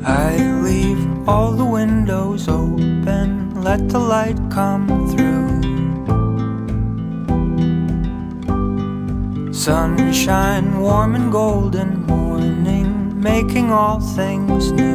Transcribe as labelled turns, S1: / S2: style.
S1: I leave all the windows open, let the light come through. Sunshine warm and golden morning, making all things new.